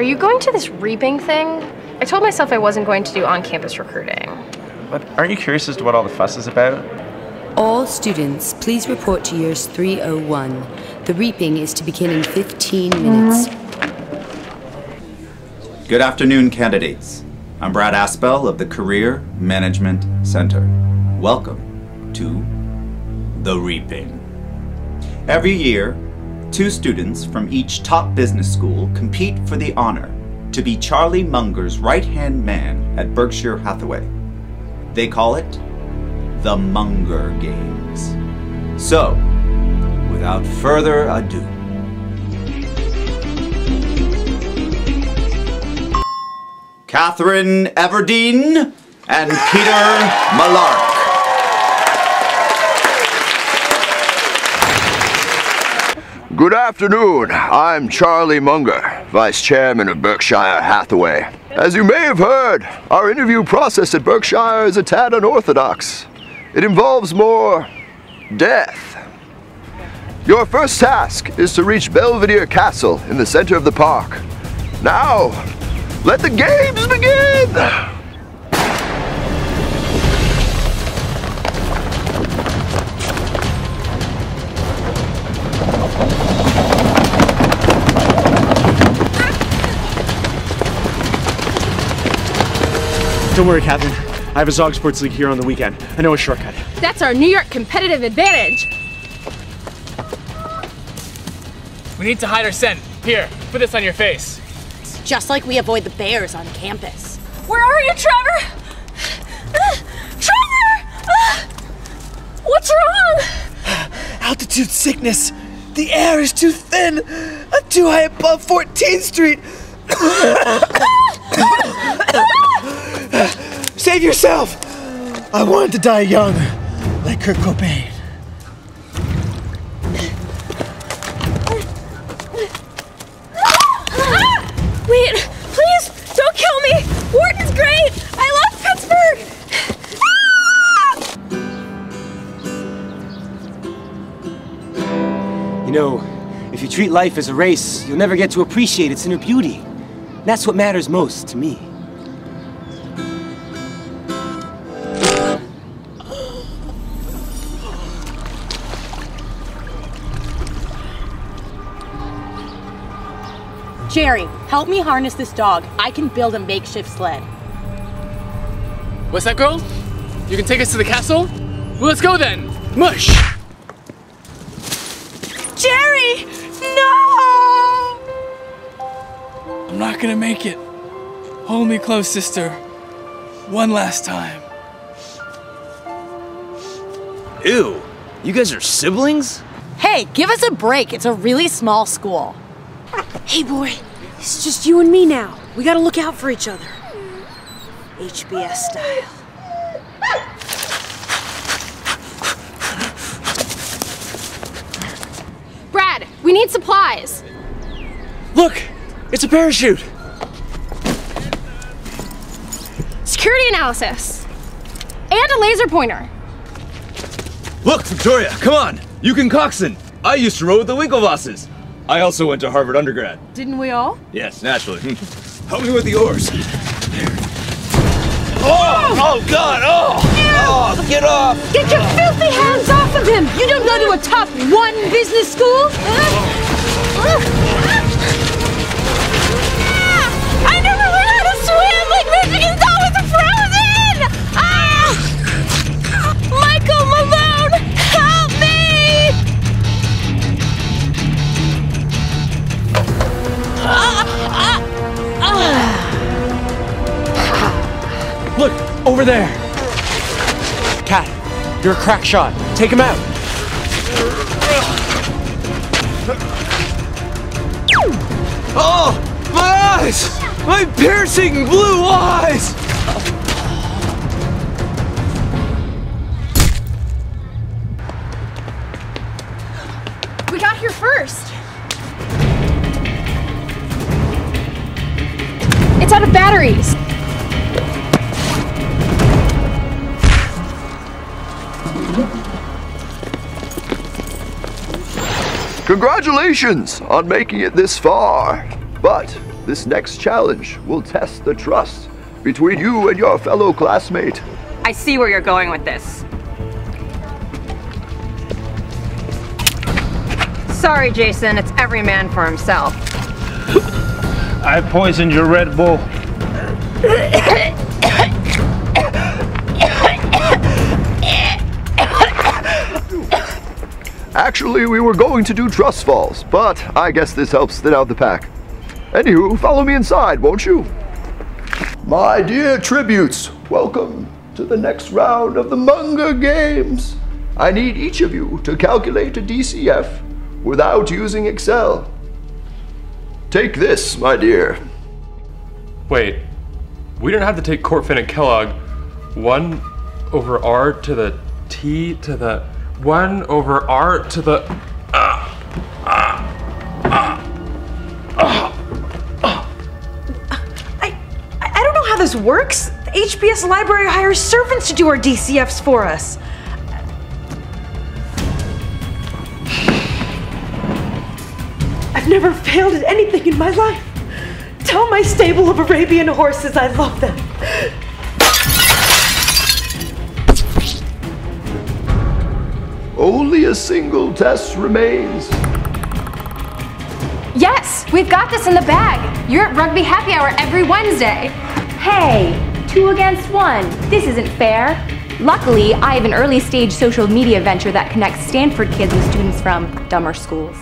Are you going to this reaping thing? I told myself I wasn't going to do on campus recruiting. But aren't you curious as to what all the fuss is about? All students, please report to Uris 301. The reaping is to begin in 15 minutes. Good afternoon, candidates. I'm Brad Aspel of the Career Management Center. Welcome to The Reaping. Every year, two students from each top business school compete for the honor to be Charlie Munger's right hand man at Berkshire Hathaway. They call it the Munger Games. So, without further ado, Catherine Everdeen and Peter Malark. Good afternoon. I'm Charlie Munger, Vice Chairman of Berkshire Hathaway. As you may have heard, our interview process at Berkshire is a tad unorthodox. It involves more death. Your first task is to reach Belvedere Castle in the center of the park. Now, let the games begin! Don't worry, Catherine. I have a Zog Sports League here on the weekend. I know a shortcut. That's our New York competitive advantage. We need to hide our scent. Here, put this on your face. Just like we avoid the bears on campus. Where are you, Trevor? Trevor! What's wrong? Altitude sickness. The air is too thin. I'm too high above 14th Street. Save yourself! I wanted to die young, like Kurt Cobain. Wait, please, don't kill me! Wharton's great! I love Pittsburgh! Ah! You know, if you treat life as a race, you'll never get to appreciate its inner beauty. That's what matters most to me. Jerry, help me harness this dog. I can build a makeshift sled. What's that, girl? You can take us to the castle? Well, let's go then. Mush! Jerry! No! I'm not gonna make it. Hold me close, sister. One last time. Ew, you guys are siblings? Hey, give us a break. It's a really small school. Hey, boy, it's just you and me now. We gotta look out for each other. HBS style. Brad, we need supplies. Look, it's a parachute. Security analysis. And a laser pointer. Look, Victoria, come on! You can coxswain! I used to row with the Winklevosses. I also went to Harvard undergrad. Didn't we all? Yes, naturally. Hmm. Help me with the oars. Oh! Oh, God! Oh! Oh, get off! Get your filthy hands off of him! You don't go to a top one business school? I over there. Cat, you're a crack shot. Take him out. Oh! My eyes! My piercing blue eyes! We got here first. It's out of batteries. Congratulations on making it this far. But this next challenge will test the trust between you and your fellow classmate. I see where you're going with this. Sorry, Jason, it's every man for himself. I poisoned your Red Bull. Actually, we were going to do trust falls, but I guess this helps thin out the pack. Anywho, follow me inside, won't you? My dear tributes, welcome to the next round of the Munger Games. I need each of you to calculate a DCF without using Excel. Take this, my dear. Wait, we don't have to take Corp Fin and Kellogg. 1 over r to the t to the 1 over r to the. Uh, I don't know how this works. The HBS library hires servants to do our DCFs for us. I've never failed at anything in my life. Tell my stable of Arabian horses I love them. Only a single test remains. Yes, we've got this in the bag. You're at rugby happy hour every Wednesday. Hey, two against one. This isn't fair. Luckily, I have an early stage social media venture that connects Stanford kids with students from dumber schools.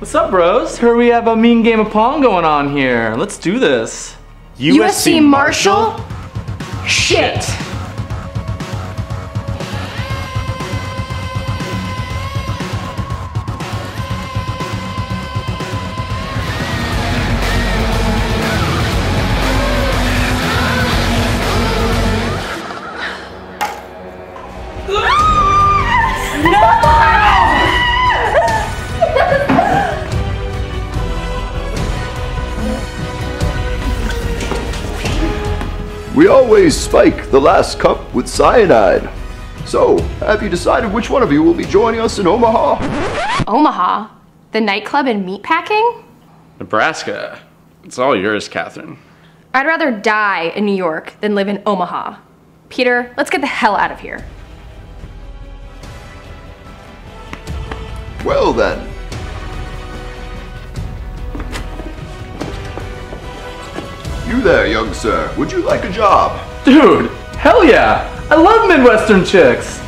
What's up, bros? Heard we have a mean game of Pong going on here. Let's do this. USC Marshall? Shit. We always spike the last cup with cyanide. So, have you decided which one of you will be joining us in Omaha? Omaha? The nightclub and meatpacking? Nebraska. It's all yours, Catherine. I'd rather die in New York than live in Omaha. Peter, let's get the hell out of here. Well then. You there, young sir. Would you like a job? Dude, hell yeah! I love Midwestern chicks!